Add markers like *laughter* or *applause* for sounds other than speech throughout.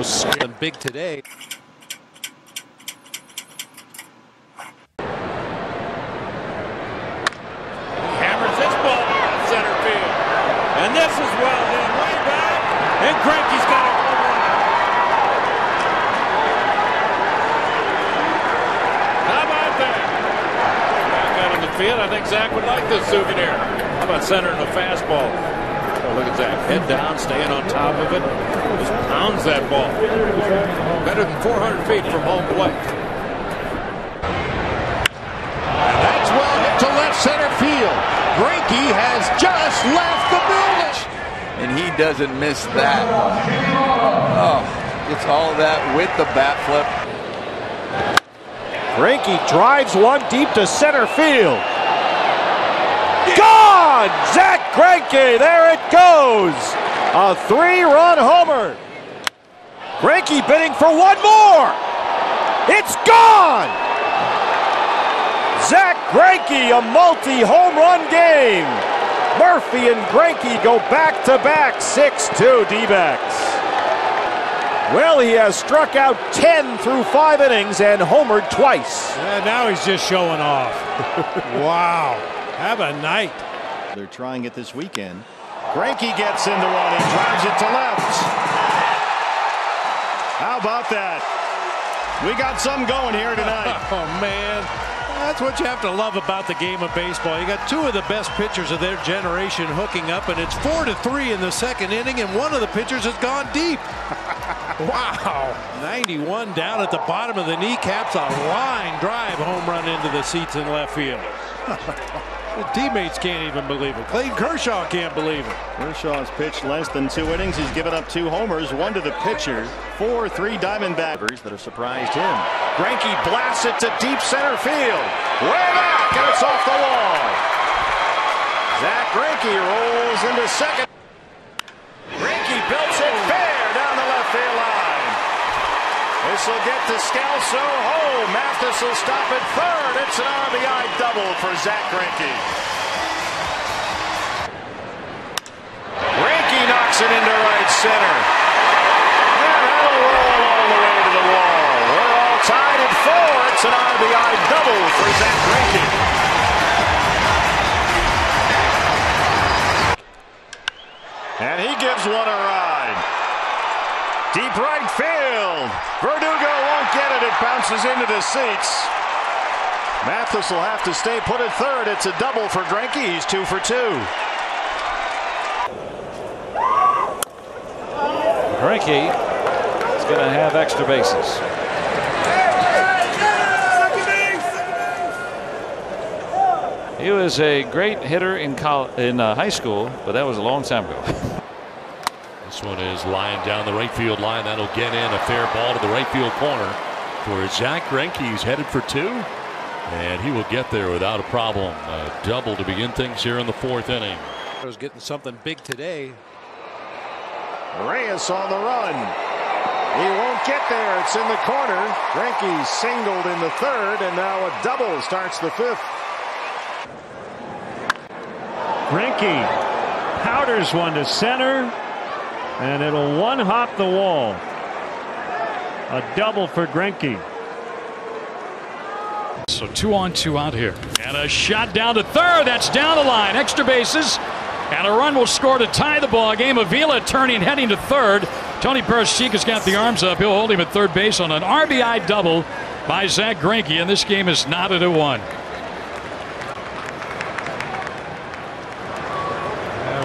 Something big today. Hammers this ball down center field. And this is well done. Way back. And Greinke's got a run. How about that? Back out on the field. I think Zack would like this souvenir. How about centering a fastball? Oh, look at Zack. Head down, staying on top of it. Just pounds that ball. Better than 400 feet from home plate. That's well hit to left center field. Greinke has just left the building. and he doesn't miss that. Oh, it's all that with the bat flip. Greinke drives one deep to center field. Gone! Zack Greinke, there it goes. A three-run homer. Greinke bidding for one more. It's gone! Zack Greinke, a multi-home run game. Murphy and Greinke go back-to-back 6-2 D-backs. Well, he has struck out 10 through five innings and homered twice. And now he's just showing off. *laughs* wow. Have a night. They're trying it this weekend. Greinke gets into one and drives it to left. How about that? We got some going here tonight. *laughs* Oh, man. That's what you have to love about the game of baseball. You got two of the best pitchers of their generation hooking up, and it's four to three in the second inning, and one of the pitchers has gone deep. *laughs* wow. 91 down at the bottom of the kneecaps, a line drive home run into the seats in left field. *laughs* the teammates can't even believe it. Clayton Kershaw can't believe it. Kershaw's pitched less than two innings. He's given up two homers, one to the pitcher, four, three Diamondbackers that have surprised him. Greinke blasts it to deep center field. Way back, and it's off the wall. Zack Greinke rolls into second. Greinke belts it fair down the left field line. This will get Descalso home. Mathis will stop at third. It's an RBI double for Zack Greinke. Greinke knocks it into right center. And that'll roll all the way to the wall. We're all tied at four. It's an RBI double for Zack Greinke. And he gives one a ride. Deep right field. Verdugo won't get it. It bounces into the seats. Mathis will have to stay put at third. It's a double for Greinke. He's two for two. Greinke is going to have extra bases. He was a great hitter in college, in uh, high school, but that was a long time ago. *laughs* This one is lying down the right field line. That'll get in a fair ball to the right field corner for Zack Greinke. He's headed for two, and he will get there without a problem. A double to begin things here in the fourth inning. Was getting something big today. Reyes on the run. He won't get there. It's in the corner. Greinke singled in the third, and now a double starts the fifth. Greinke powders one to center, and it'll one hop the wall. A double for Greinke. So two on, two out here. And a shot down to third. That's down the line. Extra bases. And a run will score to tie the ball game. Avila turning, heading to third. Tony Perezchica's got the arms up. He'll hold him at third base on an RBI double by Zack Greinke. And this game is knotted at one.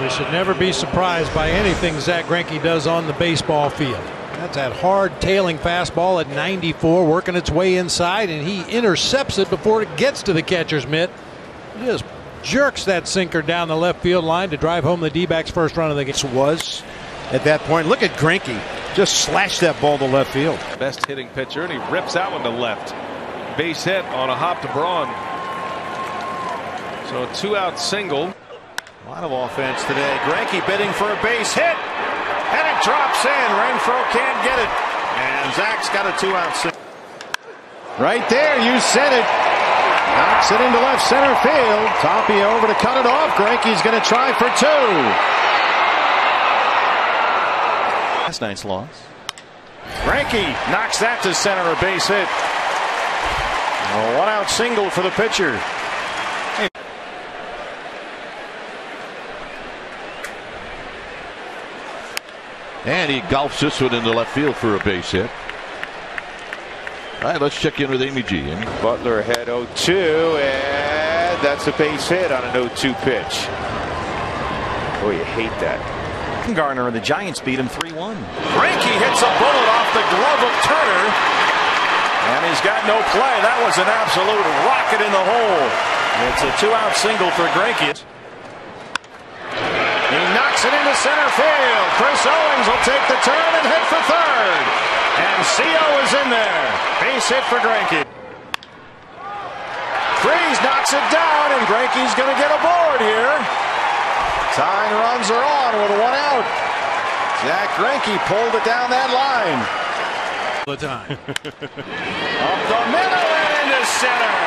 Well, we should never be surprised by anything Zack Greinke does on the baseball field. That's that hard tailing fastball at 94 working its way inside and he intercepts it before it gets to the catcher's mitt. Just jerks that sinker down the left field line to drive home the D-backs first run of the game. Was at that point. Look at Greinke just slash that ball to left field. Best hitting pitcher, and he rips that one to left. Base hit on a hop to Braun. So a two out single. A lot of offense today. Greinke bidding for a base hit. And it drops in. Renfroe can't get it. And Zack's got a two out single. Right there, you said it. Knocks it into left center field. Tapia over to cut it off. Greinke's going to try for two. Last night's loss. Greinke knocks that to center, a base hit. A one out single for the pitcher. And he golfs this one into left field for a base hit. All right, let's check in with Amy G. Amy. Butler ahead 0 2, and that's a base hit on an 0 2 pitch. Boy, you hate that. Garner and the Giants beat him 3 1. Greinke hits a bullet off the glove of Turner. And he's got no play. That was an absolute rocket in the hole. It's a two out single for Greinke. Knocks it into center field. Chris Owings will take the turn and hit for third. And CO is in there. Base hit for Greinke. Freese knocks it down, and Greinke's going to get aboard here. Tying runs are on with one out. Zack Greinke pulled it down that line. The time. *laughs* Up the middle and into center.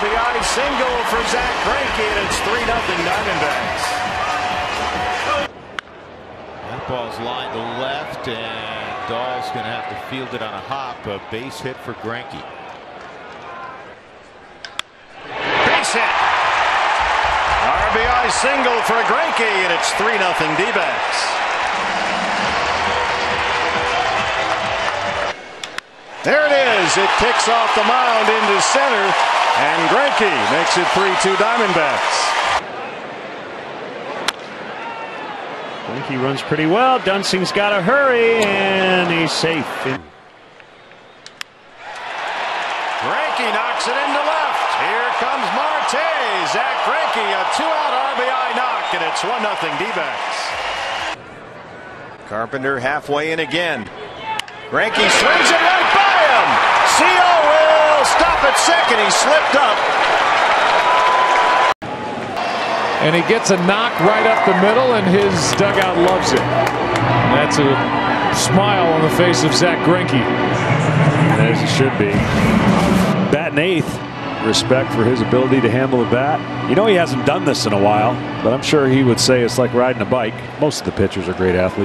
RBI single for Zack Greinke, and it's 3 0 Diamondbacks. Ball's lined to left, and Dahl's going to have to field it on a hop. A base hit for Greinke. Base hit. RBI single for Greinke, and it's 3 0 D-backs. There it is. It kicks off the mound into center, and Greinke makes it 3-2 Diamondbacks. Greinke runs pretty well. Dunsing's got to hurry, and he's safe. Greinke knocks it into left. Here comes Marte. Zack Greinke, a two-out RBI knock, and it's 1-0 D-backs. Carpenter halfway in again. Greinke swings it right by him. CO will stop at second. He slipped up. And he gets a knock right up the middle, and his dugout loves it. And that's a smile on the face of Zack Greinke. As it should be. Batting eighth. Respect for his ability to handle the bat. You know he hasn't done this in a while, but I'm sure he would say it's like riding a bike. Most of the pitchers are great athletes.